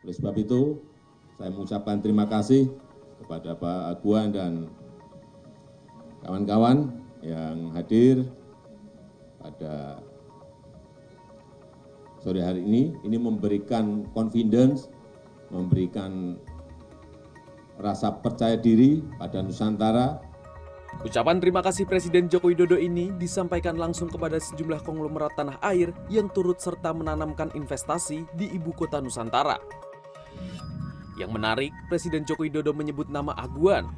Oleh sebab itu, saya mengucapkan terima kasih kepada Pak Aguan dan kawan-kawan yang hadir pada sore hari ini. Ini memberikan confidence, memberikan rasa percaya diri pada Nusantara, Ucapan terima kasih Presiden Joko Widodo ini disampaikan langsung kepada sejumlah konglomerat tanah air yang turut serta menanamkan investasi di ibu kota Nusantara. Yang menarik, Presiden Joko Widodo menyebut nama Aguan.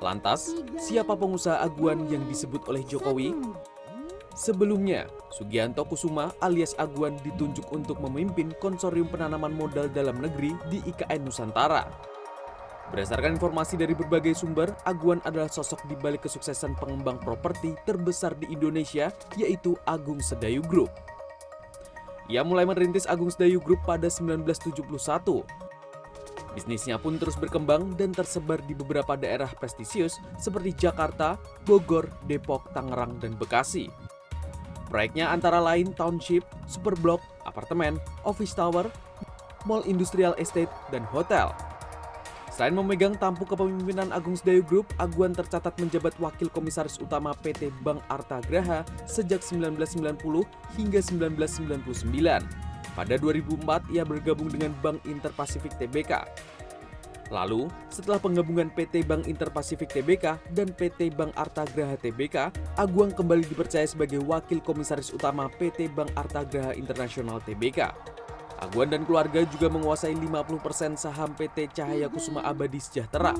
Lantas, siapa pengusaha Aguan yang disebut oleh Jokowi? Sebelumnya, Sugianto Kusuma alias Aguan ditunjuk untuk memimpin konsorium penanaman modal dalam negeri di IKN Nusantara. Berdasarkan informasi dari berbagai sumber, Aguan adalah sosok di balik kesuksesan pengembang properti terbesar di Indonesia, yaitu Agung Sedayu Group. Ia mulai merintis Agung Sedayu Group pada 1971. Bisnisnya pun terus berkembang dan tersebar di beberapa daerah prestisius seperti Jakarta, Bogor, Depok, Tangerang, dan Bekasi. Proyeknya antara lain township, superblok, apartemen, office tower, mall industrial estate, dan hotel. Selain memegang tampuk kepemimpinan Agung Sedayu Group, Aguan tercatat menjabat Wakil Komisaris Utama PT Bank Arta Graha sejak 1990 hingga 1999. Pada 2004, ia bergabung dengan Bank Interpasifik TBK. Lalu, setelah penggabungan PT Bank Interpasifik TBK dan PT Bank Arta Graha TBK, Aguan kembali dipercaya sebagai Wakil Komisaris Utama PT Bank Arta Graha Internasional TBK. Aguan dan keluarga juga menguasai 50% saham PT Cahaya Kusuma Abadi Sejahtera.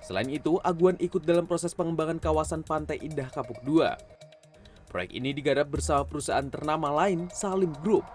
Selain itu, Aguan ikut dalam proses pengembangan kawasan Pantai Indah Kapuk II. Proyek ini digarap bersama perusahaan ternama lain Salim Group.